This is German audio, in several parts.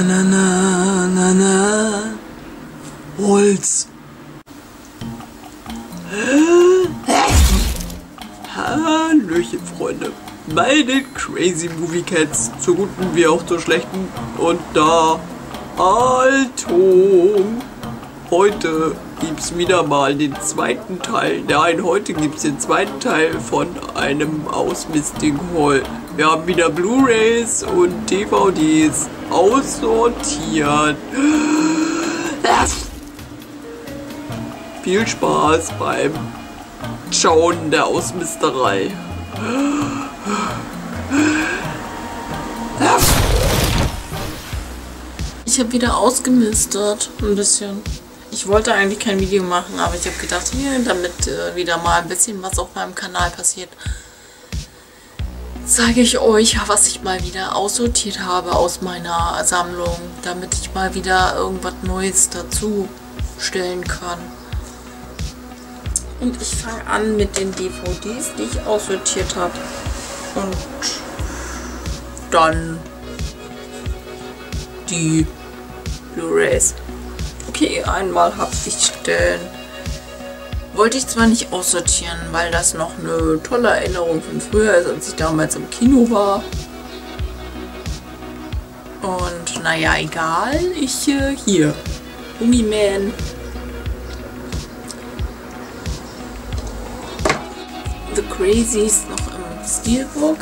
Na, na, na, na, na. Holz. Hallöchen, Freunde. Bei den Crazy Movie Cats, zur guten wie auch zur schlechten. Und da, Altum. Heute gibt's wieder mal den zweiten Teil. Nein, heute gibt's den zweiten Teil von einem Ausmisting-Haul. Wir haben wieder Blu-Rays und DVDs aussortiert. Viel Spaß beim Schauen der Ausmisterei. Ich habe wieder ausgemistert, ein bisschen. Ich wollte eigentlich kein Video machen, aber ich habe gedacht, hier, damit äh, wieder mal ein bisschen was auf meinem Kanal passiert, zeige ich euch, was ich mal wieder aussortiert habe aus meiner Sammlung, damit ich mal wieder irgendwas Neues dazu stellen kann. Und ich fange an mit den DVDs, die ich aussortiert habe. Und dann die Blu-rays. Okay, einmal habe ich stellen. Wollte ich zwar nicht aussortieren, weil das noch eine tolle Erinnerung von früher ist, als ich damals im Kino war. Und naja, egal. Ich äh, hier. Gummiman. The Crazies noch im Steelbook.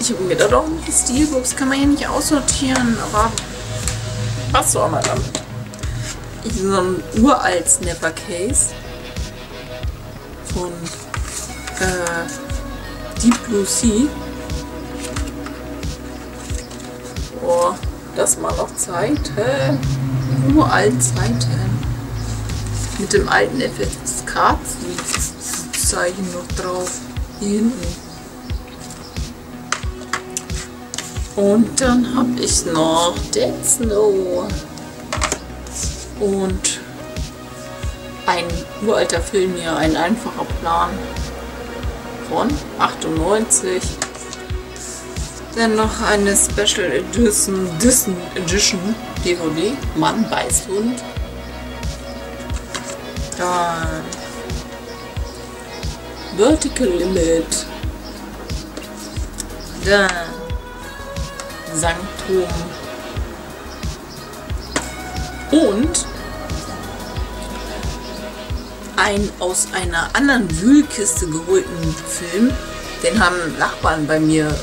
Ich habe mir da doch die Steelbooks kann man ja nicht aussortieren, aber soll man damit? Ich so ein uralt Snapper Case von äh, Deep Blue Sea. Boah, das mal noch Zeit. Hä? Uralt Zeiten. Mit dem alten FSK-Zeichen noch drauf. Hier hinten. Und dann habe ich noch Dead Snow. Und ein uralter Film hier, ein einfacher Plan von 98. Dann noch eine Special Edition, Edition, Edition DVD, Mann Weißhund. Dann Vertical Limit. Dann Sanktum. Und ein aus einer anderen Wühlkiste geholten Film. Den haben Nachbarn bei mir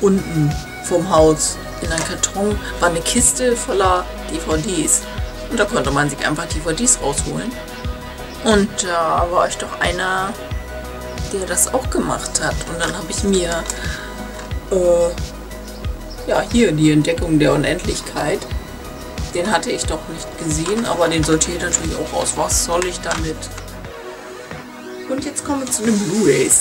unten vom Haus in einem Karton. War eine Kiste voller DVDs. Und da konnte man sich einfach DVDs rausholen. Und da war ich doch einer, der das auch gemacht hat. Und dann habe ich mir äh, ja, hier die Entdeckung der Unendlichkeit. Den hatte ich doch nicht gesehen, aber den sortiere ich natürlich auch aus. Was soll ich damit? Und jetzt kommen wir zu den Blu-Rays.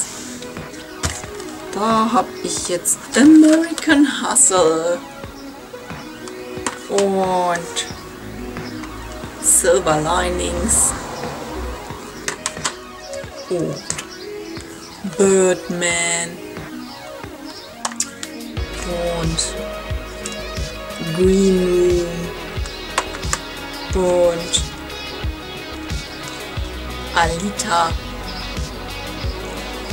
Da habe ich jetzt American Hustle und Silver Linings. Oh. Birdman und Green Room und Alita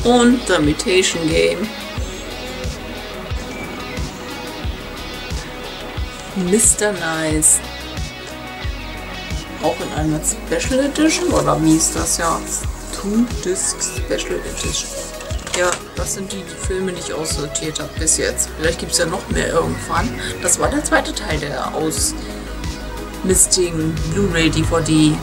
und The Mutation Game. Mr. Nice. Auch in einer Special Edition oder wie ist das ja? Two Disc Special Edition. Ja, das sind die Filme, die ich aussortiert habe bis jetzt. Vielleicht gibt es ja noch mehr irgendwann. Das war der zweite Teil der Ausmisting Blu-ray DVD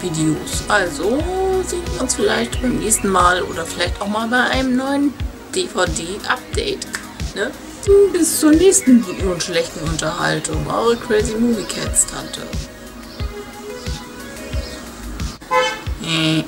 Videos. Also sehen wir uns vielleicht beim nächsten Mal oder vielleicht auch mal bei einem neuen DVD-Update. Ne? Bis zur nächsten guten und schlechten Unterhaltung. Eure Crazy Movie Cats Tante. Äh.